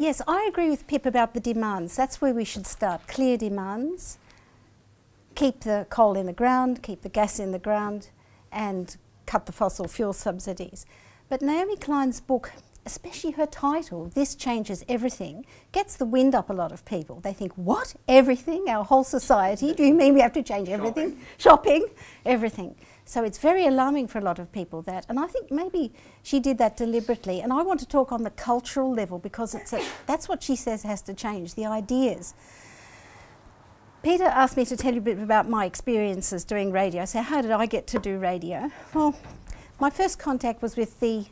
yes, I agree with Pip about the demands. That's where we should start. Clear demands. Keep the coal in the ground, keep the gas in the ground, and cut the fossil fuel subsidies. But Naomi Klein's book, especially her title, This Changes Everything, gets the wind up a lot of people. They think, what? Everything? Our whole society? Do you mean we have to change everything? Shopping? Shopping? Everything. So it's very alarming for a lot of people that, and I think maybe she did that deliberately. And I want to talk on the cultural level because it's a, that's what she says has to change, the ideas. Peter asked me to tell you a bit about my experiences doing radio. So how did I get to do radio? Well, my first contact was with the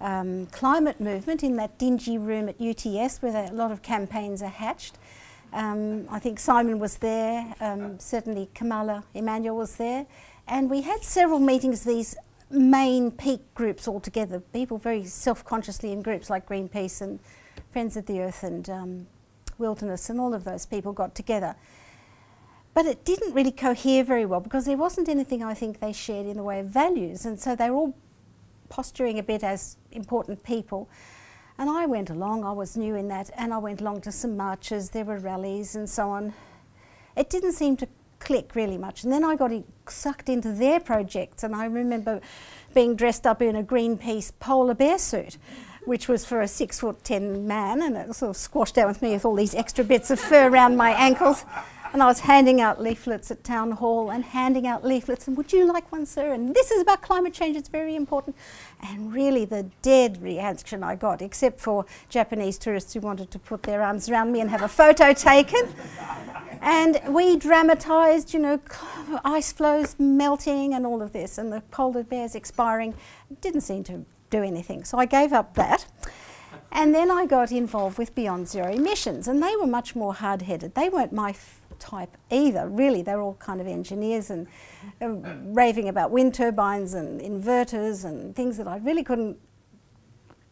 um, climate movement in that dingy room at UTS where a lot of campaigns are hatched. Um, I think Simon was there, um, certainly Kamala Emanuel was there. And we had several meetings, these main peak groups all together, people very self-consciously in groups like Greenpeace and Friends of the Earth and um, Wilderness and all of those people got together. But it didn't really cohere very well because there wasn't anything I think they shared in the way of values. And so they were all posturing a bit as important people. And I went along, I was new in that, and I went along to some marches, there were rallies and so on. It didn't seem to click really much. And then I got sucked into their projects, and I remember being dressed up in a Greenpeace polar bear suit, which was for a six foot ten man, and it sort of squashed down with me with all these extra bits of fur around my ankles. And I was handing out leaflets at town hall and handing out leaflets, and would you like one, sir? And this is about climate change, it's very important. And really, the dead reaction I got, except for Japanese tourists who wanted to put their arms around me and have a photo taken. And we dramatised, you know, ice floes melting and all of this, and the polar bears expiring. Didn't seem to do anything. So I gave up that. And then I got involved with Beyond Zero Emissions, and they were much more hard headed. They weren't my type either, really. They were all kind of engineers and uh, raving about wind turbines and inverters and things that I really couldn't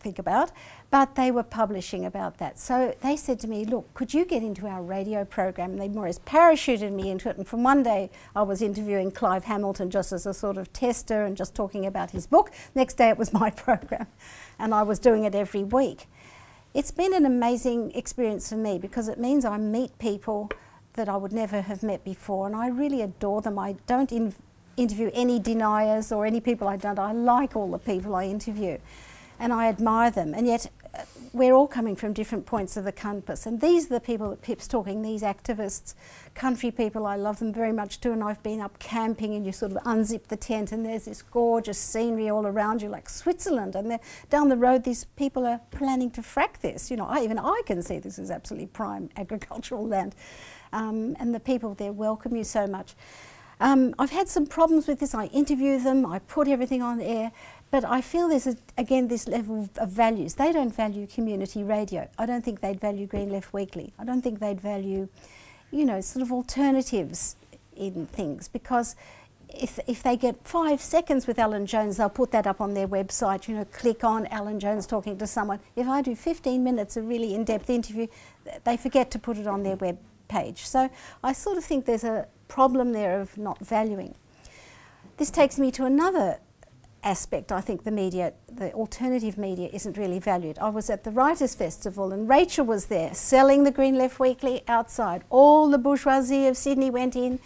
think about, but they were publishing about that. So they said to me, look, could you get into our radio program? And they more or less parachuted me into it. And from one day I was interviewing Clive Hamilton just as a sort of tester and just talking about his book. Next day it was my program. And I was doing it every week. It's been an amazing experience for me because it means I meet people that I would never have met before. And I really adore them. I don't interview any deniers or any people I don't. I like all the people I interview and I admire them. And yet, we're all coming from different points of the compass. And these are the people that Pip's talking, these activists, country people, I love them very much too. And I've been up camping and you sort of unzip the tent and there's this gorgeous scenery all around you like Switzerland. And down the road, these people are planning to frack this. You know, I, even I can see this is absolutely prime agricultural land. Um, and the people there welcome you so much. Um, I've had some problems with this. I interview them, I put everything on air, but I feel there's, a, again, this level of values. They don't value community radio. I don't think they'd value Green Left Weekly. I don't think they'd value, you know, sort of alternatives in things because if, if they get five seconds with Alan Jones, they'll put that up on their website, you know, click on Alan Jones talking to someone. If I do 15 minutes of really in-depth interview, they forget to put it on their web page. So I sort of think there's a problem there of not valuing. This takes me to another aspect, I think the media, the alternative media isn't really valued. I was at the Writers' Festival and Rachel was there selling the Green Left Weekly outside. All the bourgeoisie of Sydney went in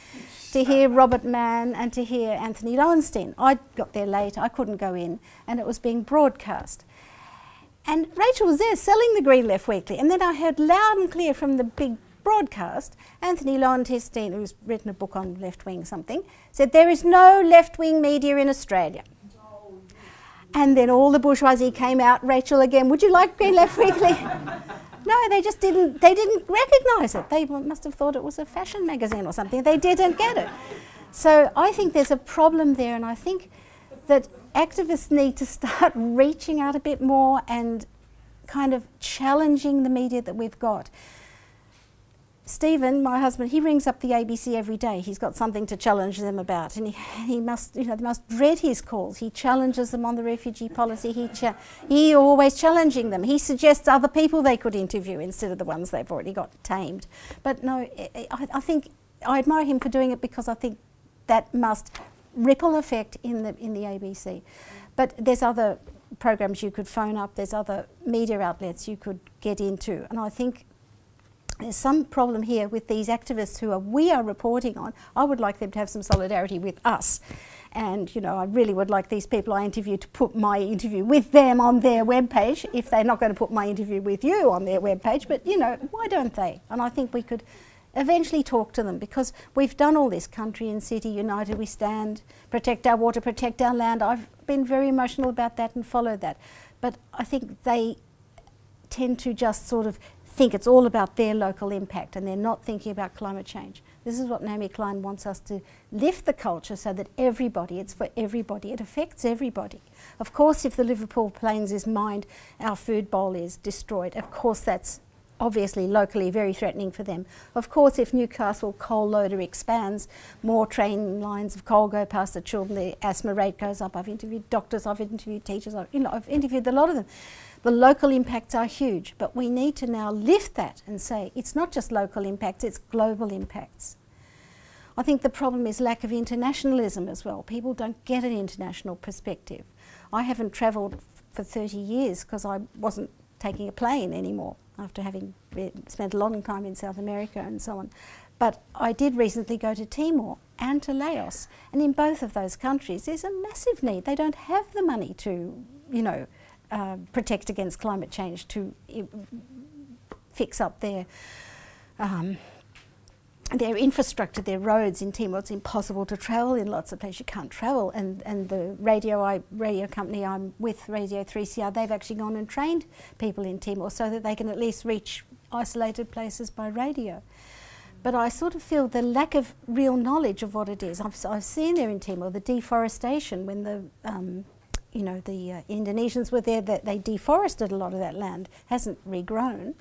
to hear Robert Manne and to hear Antony Loewenstein. I got there late, I couldn't go in, and it was being broadcast. And Rachel was there selling the Green Left Weekly, and then I heard loud and clear from the big broadcast, Antony Loewenstein, who's written a book on left wing something, said there is no left wing media in Australia. And then all the bourgeoisie came out. Rachel again, would you like Green Left Weekly? no, they just didn't, they didn't recognise it. They must have thought it was a fashion magazine or something. They didn't get it. So I think there's a problem there, and I think that activists need to start reaching out a bit more and kind of challenging the media that we've got. Stephen, my husband, he rings up the ABC every day. He's got something to challenge them about, and he, he must, you know, they must dread his calls. He challenges them on the refugee policy. He, cha- he always challenging them. He suggests other people they could interview instead of the ones they've already got tamed. But no, I, I think I admire him for doing it because I think that must ripple effect in the in the ABC. But there's other programs you could phone up, there's other media outlets you could get into. And I think there's some problem here with these activists who are, we are reporting on. I would like them to have some solidarity with us. And, you know, I really would like these people I interview to put my interview with them on their webpage if they're not going to put my interview with you on their webpage. But, you know, why don't they? And I think we could eventually talk to them because we've done all this country and city united we stand protect our water protect our land i've been very emotional about that and followed that but i think they tend to just sort of think it's all about their local impact and they're not thinking about climate change. This is what Naomi Klein wants us to lift the culture so that everybody, it's for everybody, it affects everybody. Of course, if the Liverpool Plains is mined, our food bowl is destroyed. Of course, that's obviously locally very threatening for them. Of course, if Newcastle coal loader expands, more train lines of coal go past the children, the asthma rate goes up. I've interviewed doctors, I've interviewed teachers, I've, you know, I've interviewed a lot of them. The local impacts are huge, but we need to now lift that and say it's not just local impacts, it's global impacts. I think the problem is lack of internationalism as well. People don't get an international perspective. I haven't travelled for 30 years because I wasn't taking a plane anymore after having spent a long time in South America and so on. But I did recently go to Timor and to Laos, and in both of those countries there's a massive need. They don't have the money to, you know, uh, protect against climate change to fix up their um, their infrastructure, their roads in Timor. It's impossible to travel in lots of places. You can't travel. And, and the radio, I, radio company I'm with, Radio 3CR, they've actually gone and trained people in Timor so that they can at least reach isolated places by radio. But I sort of feel the lack of real knowledge of what it is. I've, I've seen there in Timor the deforestation when the um, you know, the uh, Indonesians were there, that they deforested a lot of that land, hasn't regrown,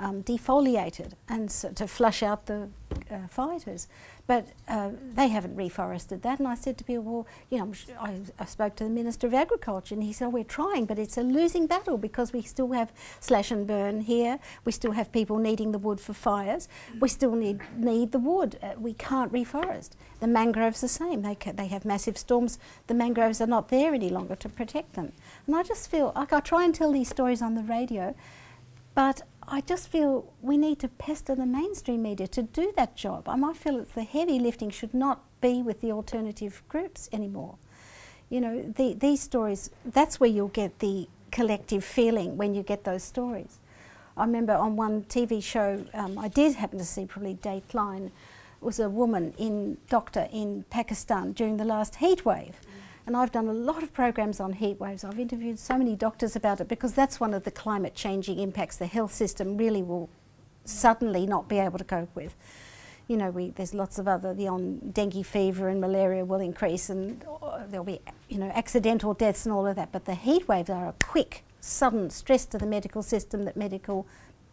um, defoliated, and so to flush out the uh, fighters. But uh, they haven't reforested that. And I said to people, well, you know, I, I, spoke to the Minister of Agriculture and he said, oh, we're trying, but it's a losing battle because we still have slash and burn here. We still have people needing the wood for fires. We still need, need the wood. Uh, we can't reforest. The mangroves the same. They, they have massive storms. The mangroves are not there any longer to protect them. And I just feel like I try and tell these stories on the radio, but I just feel we need to pester the mainstream media to do that job. I might feel that the heavy lifting should not be with the alternative groups anymore. You know, the, these stories, that's where you'll get the collective feeling when you get those stories. I remember on one TV show, um, I did happen to see probably Dateline, was a woman in doctor in Pakistan during the last heat wave. And I've done a lot of programs on heat waves. I've interviewed so many doctors about it because that's one of the climate changing impacts the health system really will suddenly not be able to cope with. You know, we, there's lots of other, the on dengue fever and malaria will increase and uh, there'll be, you know, accidental deaths and all of that. But the heat waves are a quick, sudden stress to the medical system that medical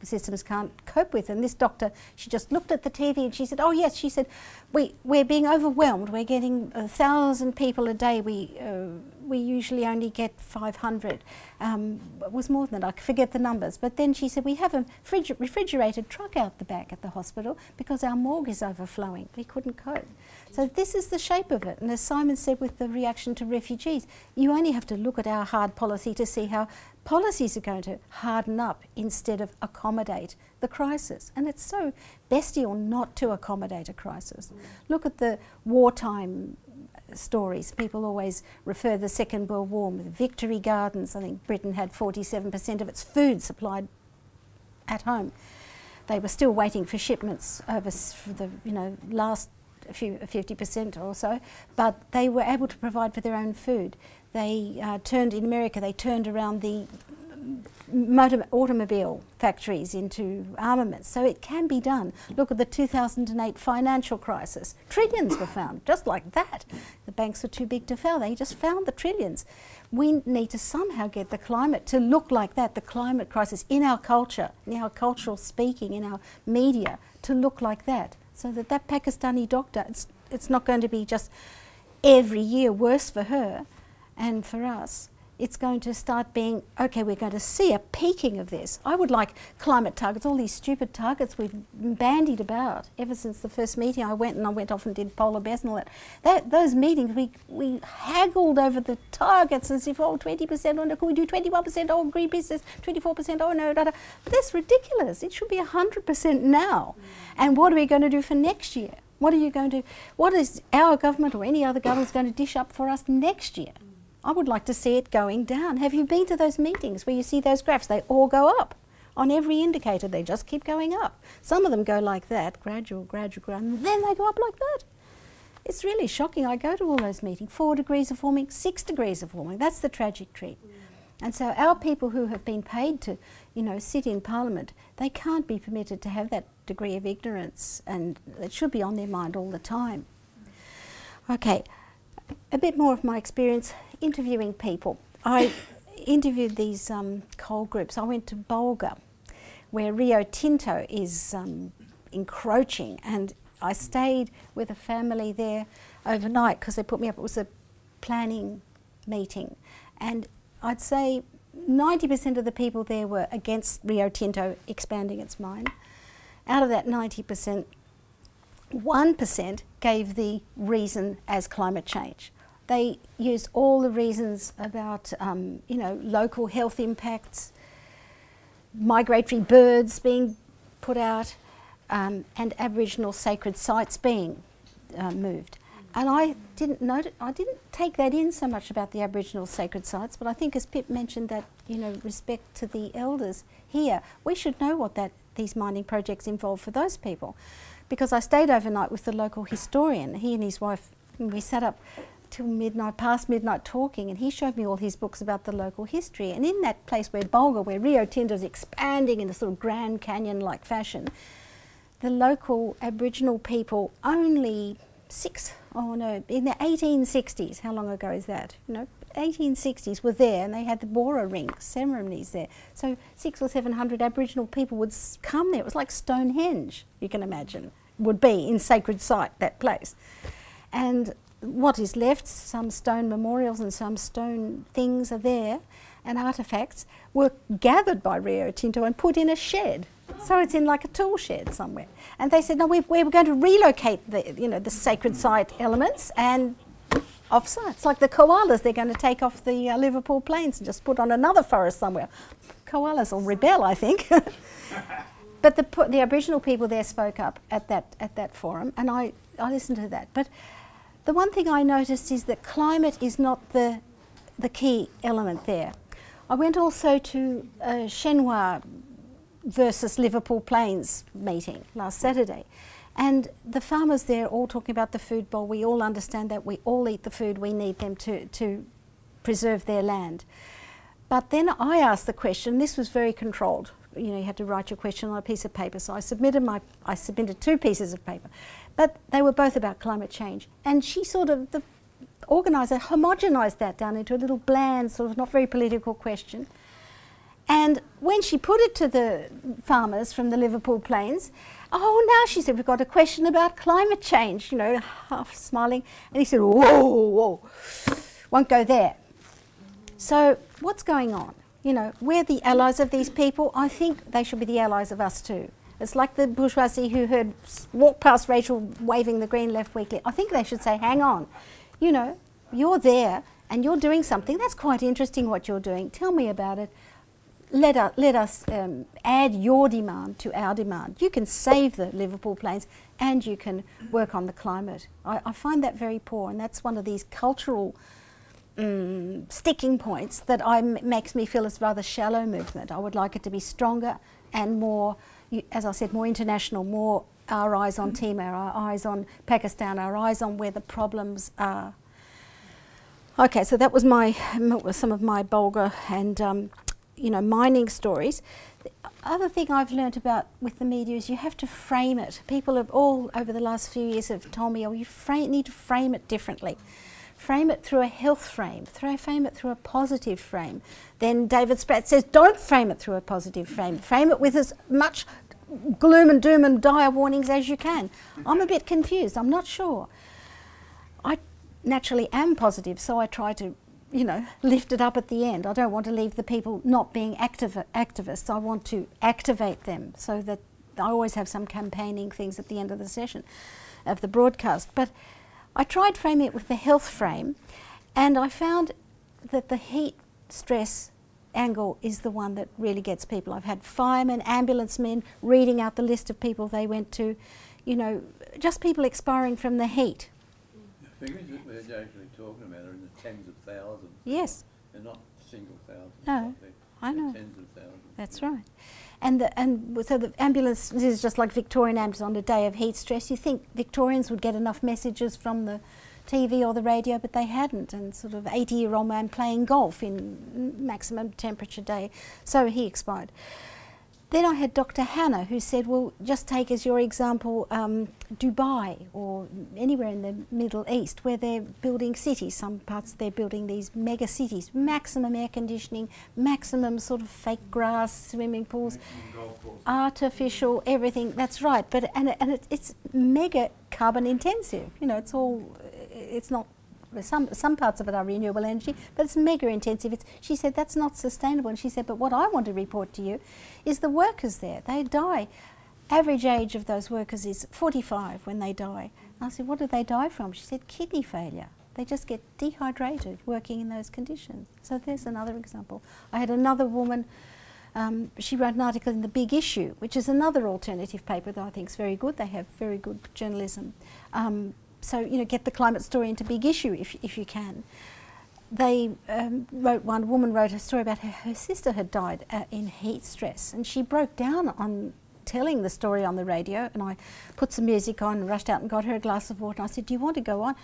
systems can't cope with. And this doctor, she just looked at the TV and she said, oh yes, she said, we, we're being overwhelmed. We're getting a thousand people a day. We, uh, we usually only get 500. Um, it was more than that, I forget the numbers. But then she said, we have a refrigerated truck out the back at the hospital because our morgue is overflowing. We couldn't cope. So this is the shape of it. And as Simon said with the reaction to refugees, you only have to look at our hard policy to see how policies are going to harden up instead of accommodate the crisis. And it's so bestial not to accommodate a crisis. Look at the wartime stories. People always refer to the Second World War with victory gardens. I think Britain had 47% of its food supplied at home. They were still waiting for shipments over for the you know last few 50% or so, but they were able to provide for their own food. They uh, turned in America. They turned around the motor, automobile factories into armaments. So it can be done. Look at the 2008 financial crisis. Trillions were found, just like that. The banks were too big to fail. They just found the trillions. We need to somehow get the climate to look like that, the climate crisis in our culture, in our cultural speaking, in our media, to look like that. So that that Pakistani doctor, it's, it's not going to be just every year worse for her and for us it's going to start being okay, we're going to see a peaking of this. I would like climate targets, all these stupid targets we've bandied about ever since the first meeting I went and I went off and did polar bears and all that. that those meetings, we, we haggled over the targets as if, oh, 20%, oh, no, can we do 21%? Oh, Greenpeace says 24%, oh, no, da, da. That's ridiculous. It should be 100% now. And what are we going to do for next year? What are you going to, what is our government or any other government going to dish up for us next year? I would like to see it going down. Have you been to those meetings where you see those graphs? They all go up. On every indicator, they just keep going up. Some of them go like that, gradual, gradual, gradual, and then they go up like that. It's really shocking. I go to all those meetings. Four degrees of warming, six degrees of warming. That's the trajectory. Mm. And so our people who have been paid to, you know, sit in Parliament, they can't be permitted to have that degree of ignorance, and it should be on their mind all the time. Okay, a bit more of my experience interviewing people. I interviewed these um, coal groups. I went to Bulga, where Rio Tinto is um, encroaching, and I stayed with a family there overnight because they put me up. It was a planning meeting, and I'd say 90% of the people there were against Rio Tinto expanding its mine. Out of that 90%, 1% gave the reason as climate change. They used all the reasons about, um, you know, local health impacts, migratory birds being put out, um, and Aboriginal sacred sites being uh, moved. And I didn't note, I didn't take that in so much about the Aboriginal sacred sites, but I think as Pip mentioned that, you know, respect to the elders here, we should know what that these mining projects involve for those people. Because I stayed overnight with the local historian, he and his wife, we sat up till midnight, past midnight talking, and he showed me all his books about the local history. And in that place where Bulga, where Rio Tinto is expanding in a sort of Grand Canyon-like fashion, the local Aboriginal people only six, oh no, in the 1860s, how long ago is that? You know, 1860s were there and they had the Bora ring ceremonies there. So six or seven hundred Aboriginal people would come there. It was like Stonehenge, you can imagine, would be in sacred site, that place. And what is left, some stone memorials and some stone things are there, and artefacts were gathered by Rio Tinto and put in a shed. So it's in like a tool shed somewhere. And they said, no, we we're going to relocate the, you know, the sacred site elements and offsite. It's like the koalas, they're going to take off the uh, Liverpool plains and just put on another forest somewhere. Koalas will rebel, I think. but the, the Aboriginal people there spoke up at that, at that forum, and I, I listened to that. But the one thing I noticed is that climate is not the, the key element there. I went also to a Shenhua versus Liverpool Plains meeting last Saturday. And the farmers there all talking about the food bowl. We all understand that we all eat the food we need them to, to preserve their land. But then I asked the question, this was very controlled. You know, you had to write your question on a piece of paper. So I submitted my, I submitted two pieces of paper. But they were both about climate change. And she sort of, the organiser, homogenised that down into a little bland, sort of not very political question. And when she put it to the farmers from the Liverpool Plains, oh, now she said, we've got a question about climate change, you know, half smiling. And he said, whoa, whoa, won't go there. So what's going on? You know, we're the allies of these people. I think they should be the allies of us too. It's like the bourgeoisie who heard walk past Rachel waving the green left weekly. I think they should say, hang on, you know, you're there and you're doing something. That's quite interesting what you're doing. Tell me about it. Let, us, let us um, add your demand to our demand. You can save the Liverpool plains and you can work on the climate. I, I find that very poor and that's one of these cultural um, sticking points that I makes me feel it's rather shallow movement. I would like it to be stronger and more as I said, more international, more our eyes on Timor, our eyes on Pakistan, our eyes on where the problems are. Okay, so that was my some of my Bulga and um, you know mining stories. The other thing I've learnt about with the media is you have to frame it. People have all over the last few years have told me, oh, you need to frame it differently. Frame it through a health frame, throw, frame it through a positive frame. Then David Spratt says, don't frame it through a positive frame. Frame it with as much gloom and doom and dire warnings as you can. I'm a bit confused. I'm not sure. I naturally am positive, so I try to you know, lifted up at the end. I don't want to leave the people not being activ activists. I want to activate them so that I always have some campaigning things at the end of the session, of the broadcast. But I tried framing it with the health frame, and I found that the heat stress angle is the one that really gets people. I've had firemen, ambulance men reading out the list of people they went to, you know, just people expiring from the heat. The figures that we're actually talking about are in the tens of thousands. Yes. They're not single thousands. No, I know. Tens of thousands. That's right. And the, and so the ambulance this is just like Victorian ambulance on a day of heat stress. You think Victorians would get enough messages from the TV or the radio, but they hadn't. And sort of 80 year old man playing golf in maximum temperature day, so he expired. Then I had Dr. Hanna who said, well, just take as your example um, Dubai or anywhere in the Middle East where they're building cities. Some parts they're building these mega cities, maximum air conditioning, maximum sort of fake grass, swimming pools, artificial, everything. That's right. But and, and it, it's mega carbon intensive. You know, it's all, it's not some some parts of it are renewable energy, but it's mega intensive. It's, she said that's not sustainable, and she said, but what I want to report to you is the workers there. They die. Average age of those workers is 45 when they die. I said, what do they die from? She said, kidney failure. They just get dehydrated working in those conditions. So there's another example. I had another woman. Um, she wrote an article in the Big Issue, which is another alternative paper that I think is very good. They have very good journalism. Um, so you know, get the climate story into big issue if, if you can. They um, wrote one woman wrote a story about her, her sister had died uh, in heat stress, and she broke down on telling the story on the radio. And I put some music on, and rushed out and got her a glass of water. And I said, "Do you want to go on?"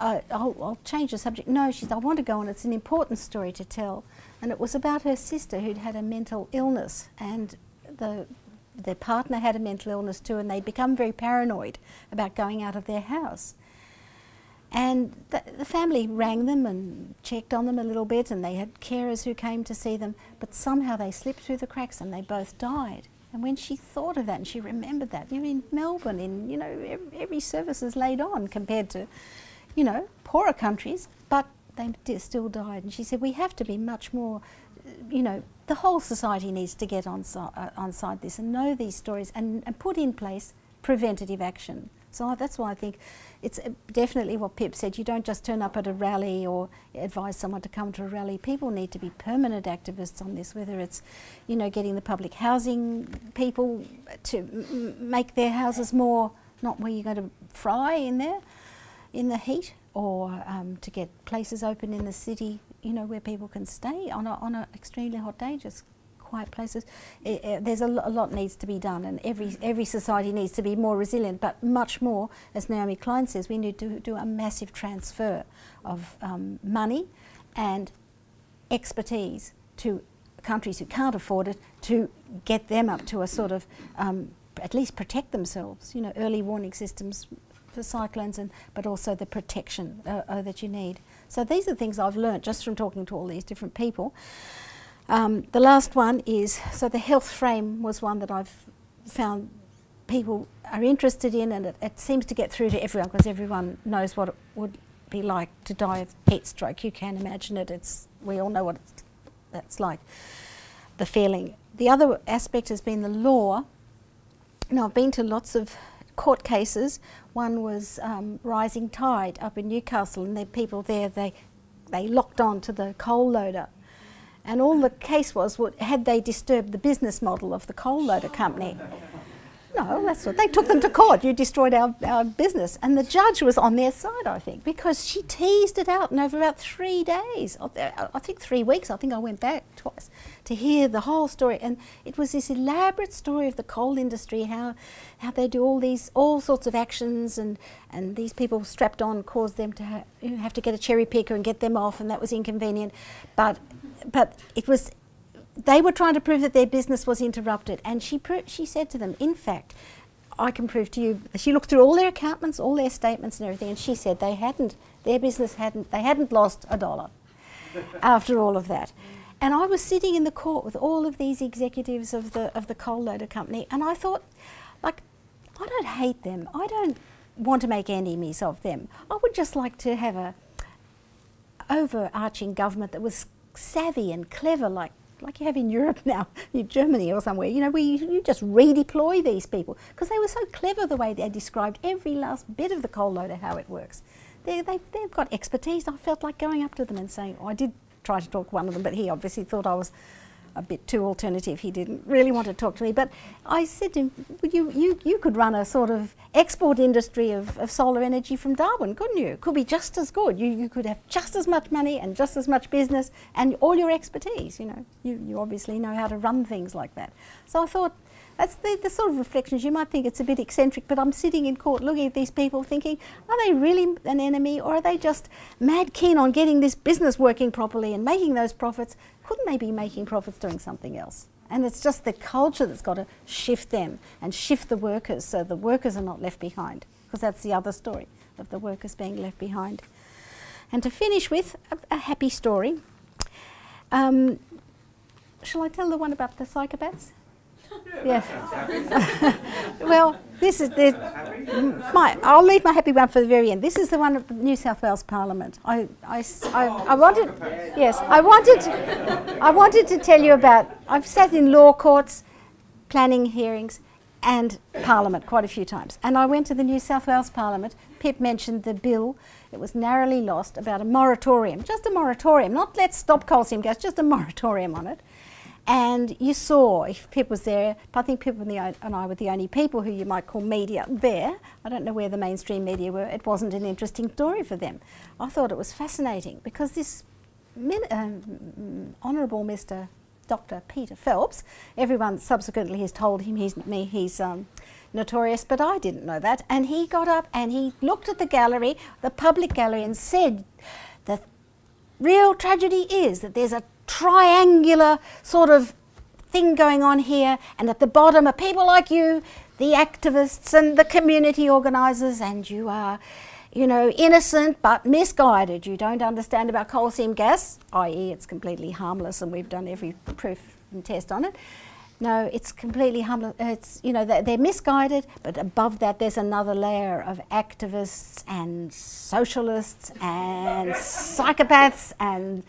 Uh, I'll, I'll change the subject. No, she said, I want to go on. It's an important story to tell. And it was about her sister who'd had a mental illness, and the their partner had a mental illness too, and they'd become very paranoid about going out of their house. And the, the, family rang them and checked on them a little bit, and they had carers who came to see them, but somehow they slipped through the cracks and they both died. And when she thought of that and she remembered that, you're in Melbourne, in you know every, service is laid on compared to, you know, poorer countries, but they still died. And she said we have to be much more, you know, the whole society needs to get on, uh, on side this and know these stories and, and put in place preventative action. So that's why I think it's uh, definitely what Pip said. You don't just turn up at a rally or advise someone to come to a rally. People need to be permanent activists on this, whether it's, you know, getting the public housing people to make their houses more, not where you're going to fry in there, in the heat, or um, to get places open in the city, you know, where people can stay on an on a extremely hot day, just quiet places. It, it, there's a, lot a, lot needs to be done, and every every society needs to be more resilient. But much more, as Naomi Klein says, we need to do a massive transfer of um, money and expertise to countries who can't afford it to get them up to a sort of um, at least protect themselves. You know, early warning systems for cyclones, and but also the protection uh, uh, that you need. So these are things I've learnt just from talking to all these different people. Um, the last one is so the health frame was one that I've found people are interested in, and it, it seems to get through to everyone because everyone knows what it would be like to die of heat stroke. You can imagine it. It's we all know what that's like. The feeling. The other aspect has been the law. Now I've been to lots of court cases. One was um, Rising Tide up in Newcastle, and the people there they they locked on to the coal loader and all the case was, had they disturbed the business model of the coal loader company? No, that's what they took them to court. You destroyed our, our business. And the judge was on their side, I think, because she teased it out and over about three days, I think three weeks, I think I went back twice to hear the whole story. And it was this elaborate story of the coal industry, how, how they do all these, all sorts of actions and, and these people strapped on caused them to ha have to get a cherry picker and get them off and that was inconvenient. But, but it was they were trying to prove that their business was interrupted, and she she said to them, in fact, I can prove to you. She looked through all their accountments, all their statements, and everything, and she said they hadn't, their business hadn't, they hadn't lost a dollar after all of that. And I was sitting in the court with all of these executives of the of the coal loader company, and I thought, like, I don't hate them. I don't want to make enemies of them. I would just like to have a overarching government that was savvy and clever, like like you have in Europe now, in Germany or somewhere, you know, where you, you just redeploy these people because they were so clever the way they described every last bit of the coal loader how it works. They, they, they've got expertise. I felt like going up to them and saying, oh, I did try to talk to one of them, but he obviously thought I was a bit too alternative. He didn't really want to talk to me. But I said to him, you, you, you could run a sort of export industry of, of solar energy from Darwin, couldn't you? It could be just as good. You, you could have just as much money and just as much business and all your expertise, you know. You, you obviously know how to run things like that. So I thought, that's the, the sort of reflections you might think it's a bit eccentric, but I'm sitting in court looking at these people thinking, are they really an enemy or are they just mad keen on getting this business working properly and making those profits? Couldn't they be making profits doing something else? And it's just the culture that's got to shift them and shift the workers so the workers are not left behind, because that's the other story of the workers being left behind. And to finish with a, a happy story, um, shall I tell the one about the psychopaths? Yeah. well, this is the my. I'll leave my happy one for the very end. This is the one of New South Wales Parliament. I, I, I, I wanted, yes, I wanted, I wanted to tell you about. I've sat in law courts, planning hearings, and Parliament quite a few times. And I went to the New South Wales Parliament. Pip mentioned the bill. It was narrowly lost about a moratorium, just a moratorium, not let's stop coal seam gas, just a moratorium on it. And you saw, if Pip was there, I think and, the, and, I were the only people who you might call media there. I don't know where the mainstream media were. It wasn't an interesting story for them. I thought it was fascinating because this um, Honourable Mr. Dr. Peter Phelps, everyone subsequently has told him he's, me he's um, notorious, but I didn't know that. And he got up and he looked at the gallery, the public gallery, and said, the real tragedy is that there's a triangular sort of thing going on here, and at the bottom are people like you, the activists and the community organisers, and you are, you know, innocent but misguided. You don't understand about coal seam gas, i.e., it's completely harmless, and we've done every proof and test on it. No, it's completely harmless. It's, you know, they're, they're, misguided, but above that, there's another layer of activists and socialists and psychopaths and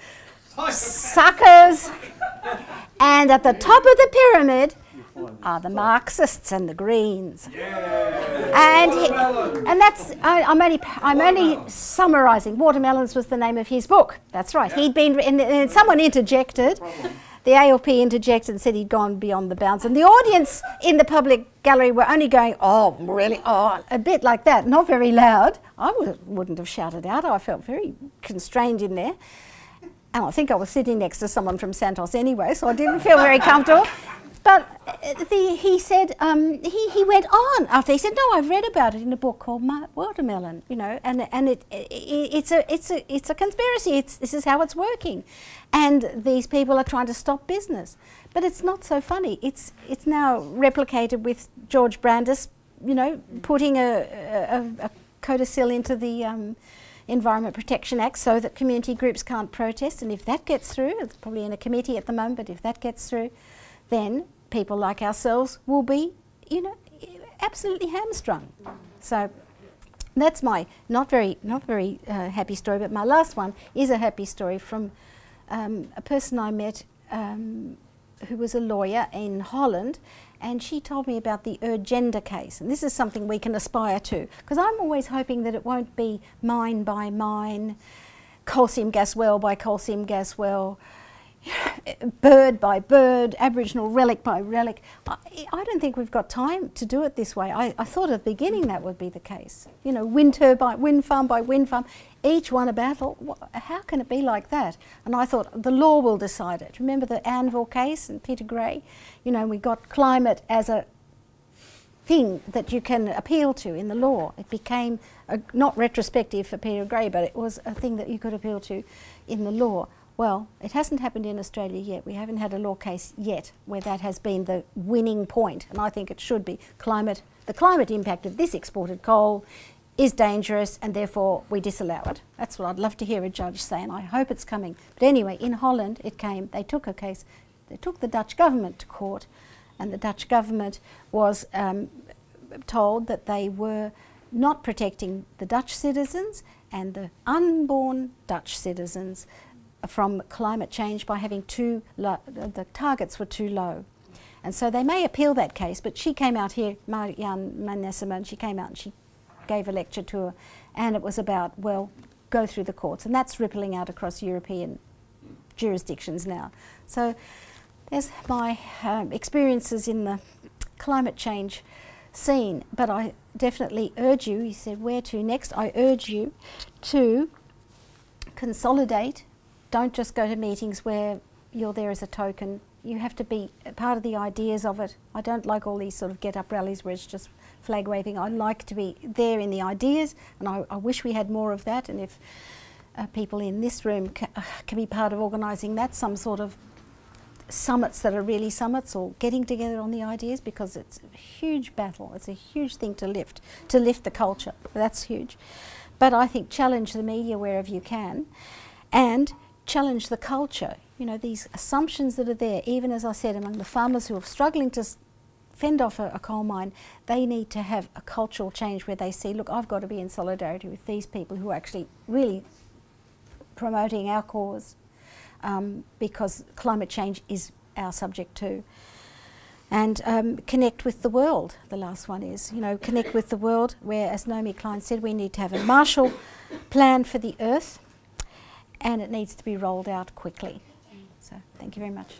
suckers. and at the top of the pyramid are the Marxists and the Greens. And, he, and that's, I, am only, I'm only summarising. Watermelons was the name of his book. That's right. He'd been, and, and someone interjected the ALP interjected and said he'd gone beyond the bounds. And the audience in the public gallery were only going, oh, really? Oh, a bit like that, not very loud. I would, wouldn't have shouted out. I felt very constrained in there. And I think I was sitting next to someone from Santos anyway, so I didn't feel very comfortable. But uh, the, he said, um, he, he went on after he said, no, I've read about it in a book called Watermelon, you know, and, and it, it, it's, a, it's, a, it's a conspiracy. It's, this is how it's working. And these people are trying to stop business. But it's not so funny. It's, it's now replicated with George Brandis, you know, putting a, a, a codicil into the um, Environment Protection Act so that community groups can't protest. And if that gets through, it's probably in a committee at the moment, but if that gets through, then people like ourselves will be, you know, absolutely hamstrung. So that's my not very, not very uh, happy story, but my last one is a happy story from um, a person I met um, who was a lawyer in Holland and she told me about the Urgenda case. And this is something we can aspire to, because I'm always hoping that it won't be mine by mine, coal seam gas well by coal seam gas well, bird by bird, Aboriginal relic by relic. I, I, don't think we've got time to do it this way. I, I, thought at the beginning that would be the case. You know, wind turbine, wind farm by wind farm, each one a battle. How can it be like that? And I thought the law will decide it. Remember the Anvil case and Peter Gray? You know, we got climate as a thing that you can appeal to in the law. It became a, not retrospective for Peter Gray, but it was a thing that you could appeal to in the law. Well, it hasn't happened in Australia yet. We haven't had a law case yet where that has been the winning point, and I think it should be. Climate, the climate impact of this exported coal is dangerous, and therefore we disallow it. That's what I'd love to hear a judge say, and I hope it's coming. But anyway, in Holland, it came. They took a case. They took the Dutch government to court, and the Dutch government was um, told that they were not protecting the Dutch citizens and the unborn Dutch citizens from climate change by having too low, the targets were too low. And so they may appeal that case, but she came out here, Marjan Minnesma, and she came out and she gave a lecture to and it was about, well, go through the courts. And that's rippling out across European jurisdictions now. So there's my um, experiences in the climate change scene. But I definitely urge you, you said where to next, I urge you to consolidate. Don't just go to meetings where you're there as a token. You have to be part of the ideas of it. I don't like all these sort of get up rallies where it's just flag waving. I'd like to be there in the ideas, and I, I wish we had more of that. And if uh, people in this room uh, can be part of organising that, some sort of summits that are really summits or getting together on the ideas because it's a huge battle. It's a huge thing to lift, to lift the culture. That's huge. But I think challenge the media wherever you can and challenge the culture. You know, these assumptions that are there, even as I said, among the farmers who are struggling to fend off a, a, coal mine, they need to have a cultural change where they see, look, I've got to be in solidarity with these people who are actually really promoting our cause um, because climate change is our subject too. And um, connect with the world, the last one is. You know, connect with the world, where, as Naomi Klein said, we need to have a Marshall Plan for the Earth and it needs to be rolled out quickly. So, thank you very much.